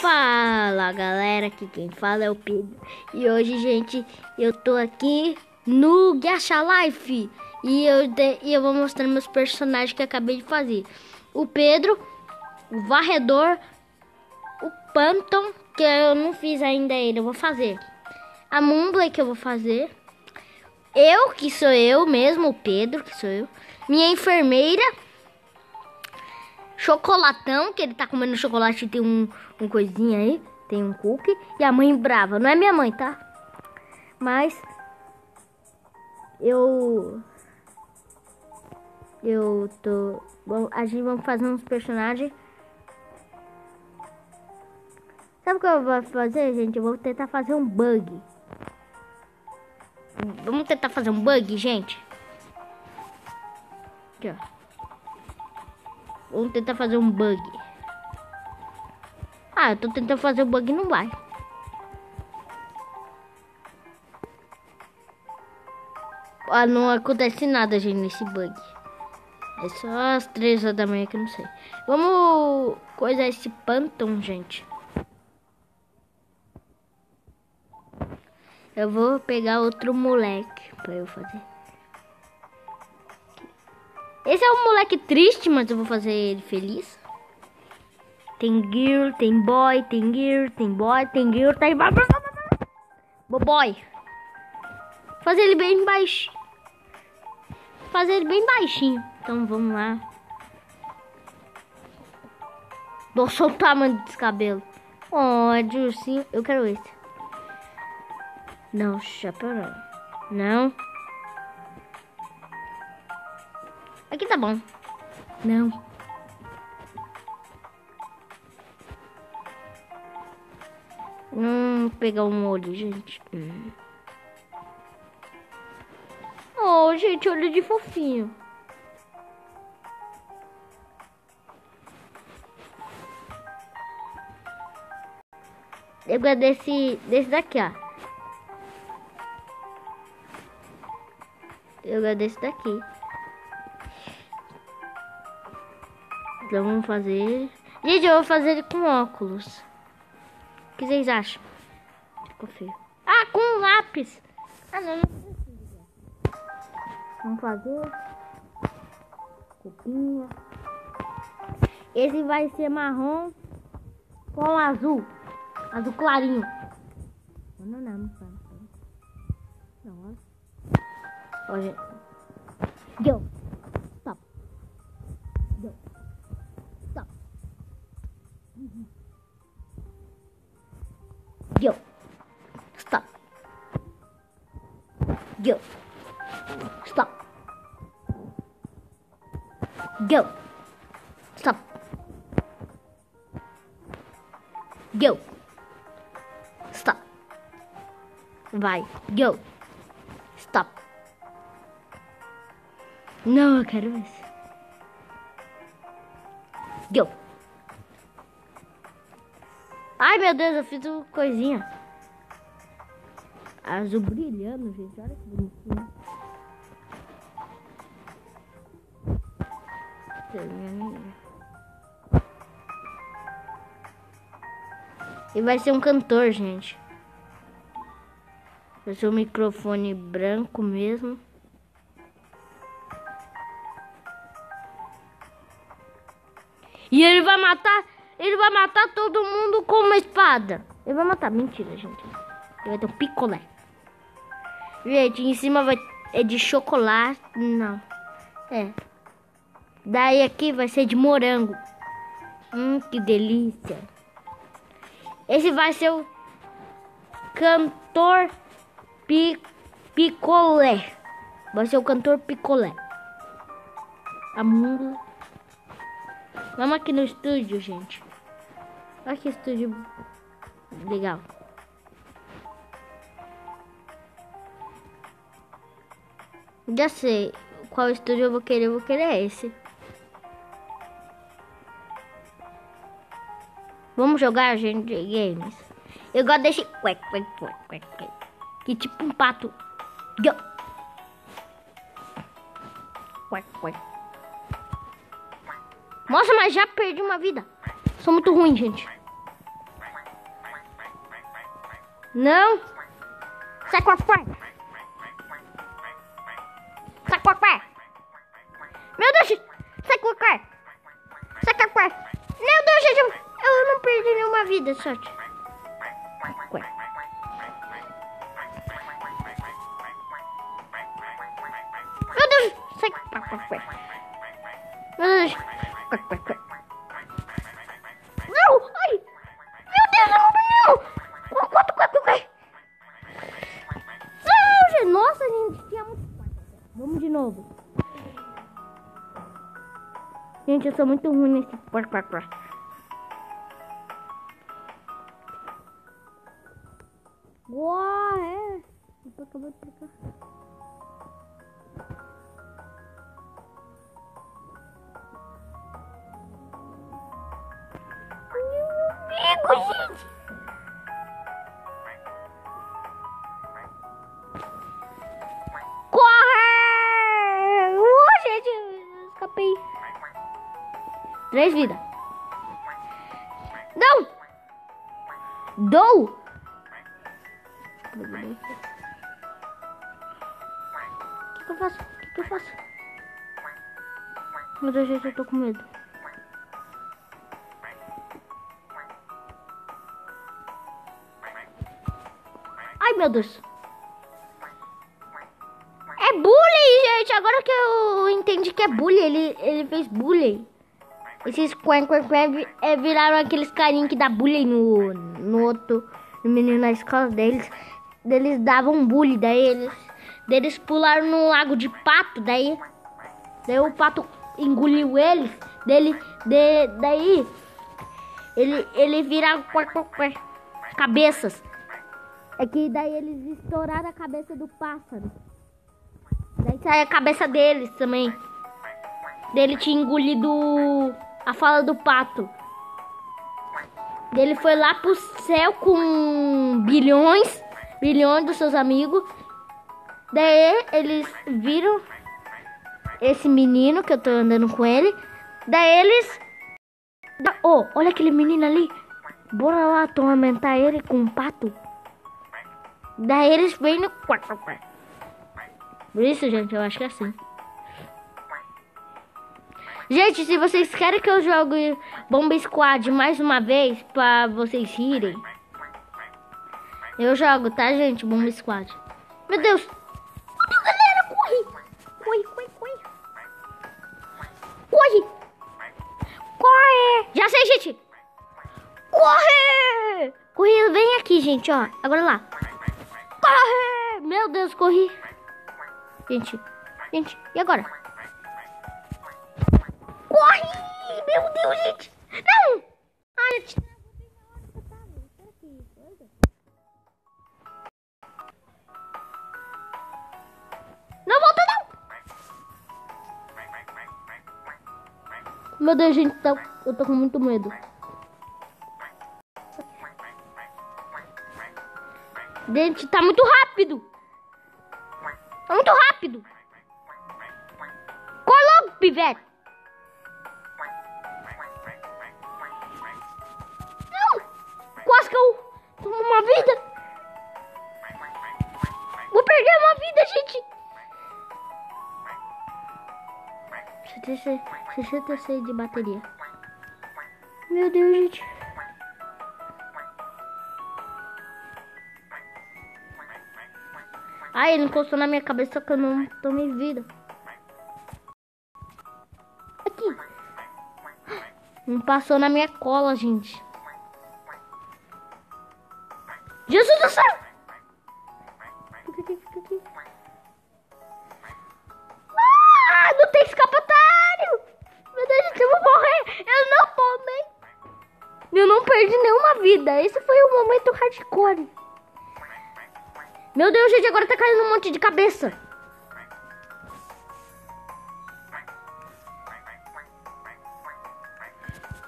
Fala galera, aqui quem fala é o Pedro. E hoje gente, eu tô aqui no Gacha Life. E eu, de, e eu vou mostrar meus personagens que acabei de fazer. O Pedro, o Varredor, o Panton, que eu não fiz ainda ele, eu vou fazer. A Mumbley que eu vou fazer. Eu, que sou eu mesmo, o Pedro, que sou eu. Minha enfermeira chocolatão, que ele tá comendo chocolate e tem um, um coisinha aí, tem um cookie. E a mãe brava, não é minha mãe, tá? Mas eu eu tô bom, a gente vai fazer uns personagens. Sabe o que eu vou fazer, gente? Eu vou tentar fazer um bug. Vamos tentar fazer um bug, gente. Aqui, ó. Vamos tentar fazer um bug. Ah, eu tô tentando fazer o bug e não vai. Ah, não acontece nada, gente, nesse bug. É só as três horas da manhã que eu não sei. Vamos coisar esse pantão, gente. Eu vou pegar outro moleque pra eu fazer. Esse é um moleque triste, mas eu vou fazer ele feliz. Tem girl, tem boy, tem girl, tem boy, tem girl, tem boy. Boy. Fazer ele bem baixo. Fazer ele bem baixinho. Então vamos lá. Nossa, o tamanho desse cabelo. Oh, é de. Eu quero esse. Não, chapéu não. Não. Aqui tá bom. Não. Hum, pegar um olho, gente. Oh, gente, olho de fofinho. Eu gosto desse, desse daqui, ó. Eu gosto desse daqui. Então vamos fazer. Gente, eu vou fazer ele com óculos. O que vocês acham? Ficou feio. Ah, com lápis. Ah, não, não. Vamos fazer. Copinha. Esse vai ser marrom com azul. Azul clarinho. Não, não, não. Não. Não, olha. Olha. Go. Stop. Go. Stop. Go. Stop. Go. Stop. Vai. Go. Stop. Não, eu quero esse. Go. Ai, meu Deus, eu fiz uma coisinha. Azul brilhando, gente. Olha que bonitinho. E vai ser um cantor, gente. Vai ser um microfone branco mesmo. E ele vai matar ele vai matar todo mundo com uma espada. Ele vai matar. Mentira, gente. Ele vai ter um picolé. Gente, em cima vai é de chocolate. Não. É. Daí aqui vai ser de morango. Hum, que delícia. Esse vai ser o cantor pi, picolé. Vai ser o cantor picolé. A mula. Vamos aqui no estúdio, gente. Olha que estúdio legal. Já sei qual estúdio eu vou querer. Eu vou querer esse. Vamos jogar, gente, games. Eu gosto desse... Que tipo um pato. Nossa, mas já perdi uma vida. Sou muito ruim, gente. Não. Sai com a fé. Sai com a fé. Meu Deus, sai com a fé. Sai com a fé. Meu Deus, gente, eu, não perdi nenhuma vida, sorte. Ué. Meu Deus, sai com a fé. Meu Deus. Gente, eu sou muito ruim nesse parkour. Uau, é. Acabando de clicar. Três vidas. Não! Dou! O que, que eu faço? O que, que eu faço? Meu Deus, gente, eu tô com medo. Ai, meu Deus. É bullying, gente. Agora que eu entendi que é bullying, ele, ele fez bullying. Esses quen, quen, quen é, viraram aqueles carinhos que dá bullying no, no outro no menino na escola deles. Eles davam bullying, daí eles, daí eles pularam no lago de pato, daí, daí o pato engoliu eles, dele, de, daí ele, ele viraram cabeças. É que daí eles estouraram a cabeça do pássaro. Daí sai a cabeça deles também. Dele tinha engolido a fala do pato. Ele foi lá pro céu com bilhões, bilhões dos seus amigos. Daí eles viram esse menino que eu tô andando com ele. Daí eles. Oh, olha aquele menino ali. Bora lá atormentar ele com um pato. Daí eles vêm no. Por isso, gente, eu acho que é assim. Gente, se vocês querem que eu jogue Bomba Squad mais uma vez pra vocês rirem, eu jogo, tá, gente? Bomba Squad. Meu Deus! Meu galera, corre! Corre, corre, corre! Corre! Corre! Já sei, gente! Corre! Corre, vem aqui, gente, ó. Agora lá. Corre! Meu Deus, corri. Gente, gente, e agora? Corre! Meu Deus, gente! Não! Ai, eu te... Não volta, não! Meu Deus, gente, tá... eu tô com muito medo. Gente, tá muito rápido! Tá muito rápido! Corre logo, pivete! 66 de bateria. Meu Deus, gente. Ai, ele encostou na minha cabeça que eu não tomei vida. Aqui. Não passou na minha cola, gente. Hardcore. Meu Deus, gente, agora tá caindo um monte de cabeça.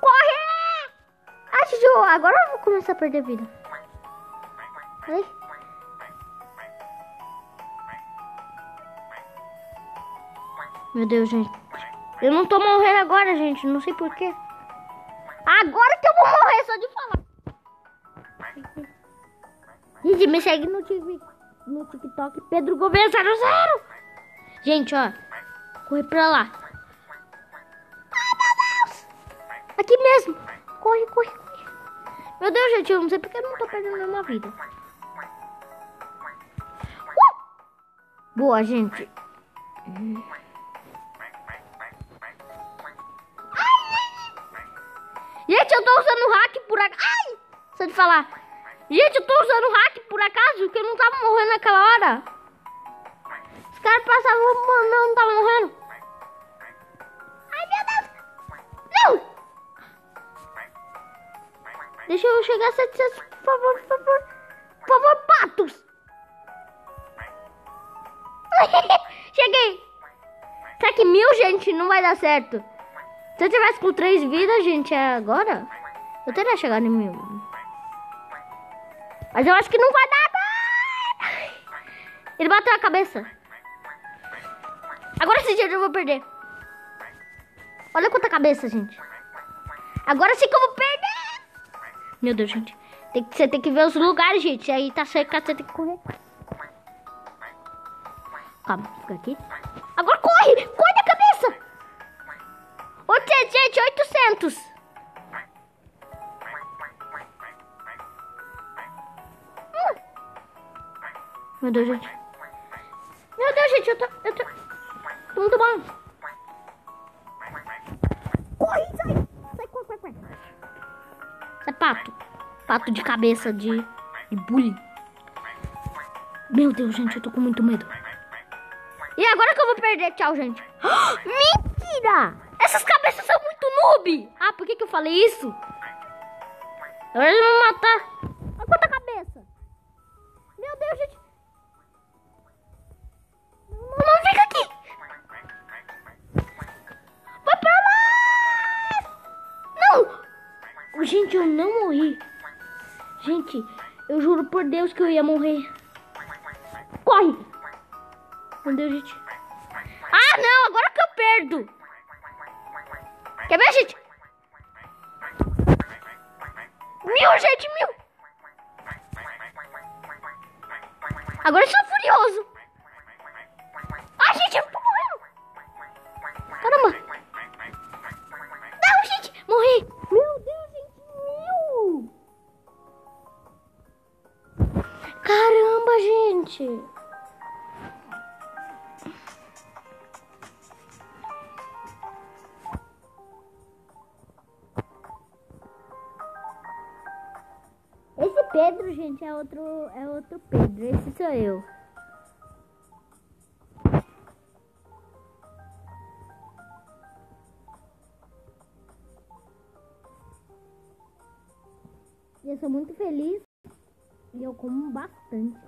Corre! Ah, eu- agora eu vou começar a perder vida. Ai. Meu Deus, gente. Eu não tô morrendo agora, gente. Não sei porquê. Agora que eu vou morrer, só de Gente, me segue no, tic- no TikTok, Pedro Gouveia 00. Gente, ó. Corre pra lá. Ai, meu Deus. Aqui mesmo. Corre, corre, corre. Meu Deus, gente, eu não sei porque eu não tô perdendo nenhuma vida. Uh! Boa, gente. Gente, eu tô usando hack por. Ai! Só de falar. Gente, eu tô usando hack por acaso, que eu não tava morrendo naquela hora. Os caras passavam mandando, eu não tava morrendo. Ai, meu Deus! Não! Deixa eu chegar a 700, por favor, por favor. Por favor, patos! Cheguei! Será que mil, gente, não vai dar certo? Se eu tivesse com três vidas, gente, é agora, eu teria chegado em mil. Mas eu acho que não vai dar. não. Ele bateu a cabeça. Agora sim, gente, eu vou perder. Olha quanta cabeça, gente. Agora sim que vou perder. Meu Deus, gente. Tem que, você tem que ver os lugares, gente. Aí tá cercado, você tem que correr. Calma, fica aqui. Agora corre! Corre da cabeça! 800, gente, 800. Meu Deus, gente. Meu Deus, gente, eu tô... Eu tô... tô muito bom. Corre, sai! Sai, corre, corre, corre. Isso é pato. Pato de cabeça de, de bullying. Meu Deus, gente, eu tô com muito medo. E agora que eu vou perder, tchau, gente. Mentira! Essas cabeças são muito noob! Ah, por que, que eu falei isso? Agora eles vão matar. Gente, eu não morri. Gente, eu juro por Deus que eu ia morrer. Corre! Meu Deus, gente. Ah, não! Agora que eu perdo! Quer ver, gente? Mil, gente, mil! Agora eu sou furioso! Ah, gente, eu tô morrendo! Caramba! Gente! Esse Pedro, gente, é outro, é outro Pedro. Esse sou eu. E eu sou muito feliz. E eu como bastante.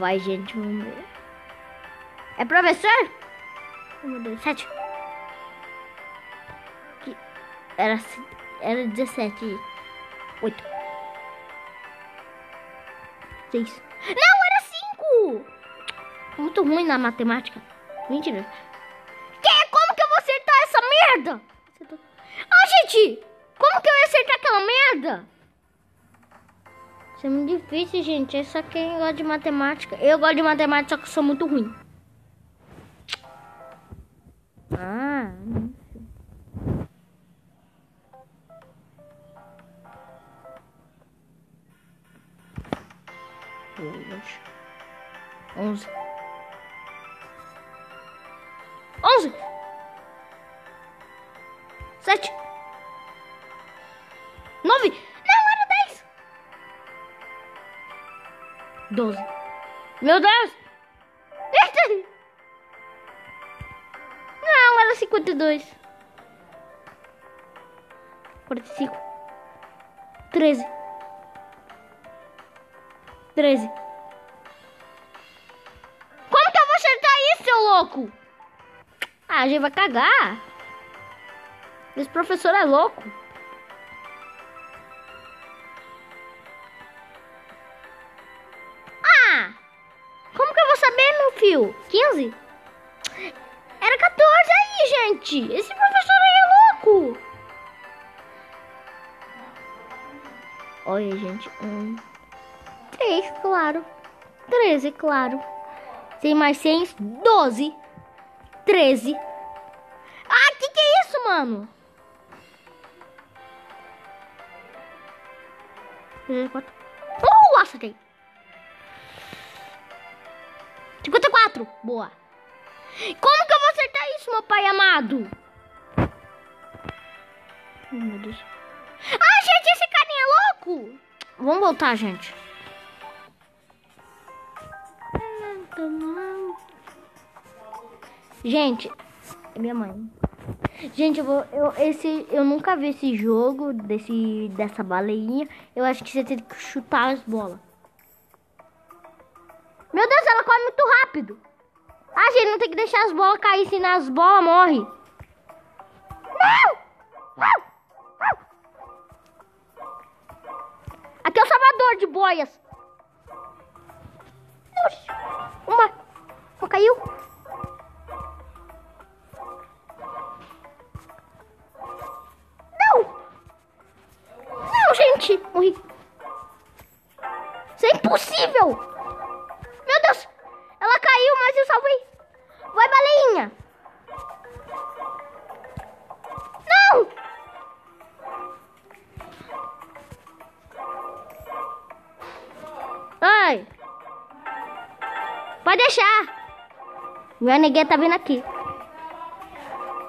Vai, gente, vamos ver. É professor? Deus, sete. Era, era 17. Oito. Seis. Não, era cinco! Muito ruim na matemática. Mentira. Que? Como que eu vou acertar essa merda? Ah, gente! Como que eu ia acertar aquela merda? Isso é muito difícil, gente. É só quem gosta de matemática. Eu gosto de matemática, só que sou muito ruim. Ah. Dois. Onze. Onze. Sete. Nove. 12. Meu Deus! Não, era 52. 45. 13. 13. Como que eu vou acertar isso, seu louco? Ah, a gente vai cagar. Esse professor é louco. Subiu? 15? Era 14 aí, gente. Esse professor aí é louco. Olha, gente. Um, três, claro. 13, claro. Tem mais 100, 12. 13. Ah, que que é isso, mano? 54. Uh, acertei. 54. Boa. Como que eu vou acertar isso, meu pai amado? Meu Deus. Ah, gente, esse carinha é louco. Vamos voltar, gente. Gente, é minha mãe. Gente, eu vou. Eu, esse, eu nunca vi esse jogo desse, dessa baleinha. Eu acho que você tem que chutar as bolas. Meu Deus, ela corre muito rápido. Ah, gente, não tem que deixar as bolas cair, senão as bolas morrem. Aqui é o Salvador de boias. Uma. Uma caiu. Não! Não, gente! Morri. Isso é impossível! Meu neguinho tá vindo aqui.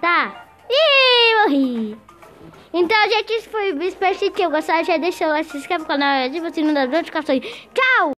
Tá. Ih, morri. Então, gente, isso foi o Espero que eu gostar. Já deixa o like, se inscreve no canal, ativa o sininho das notificações.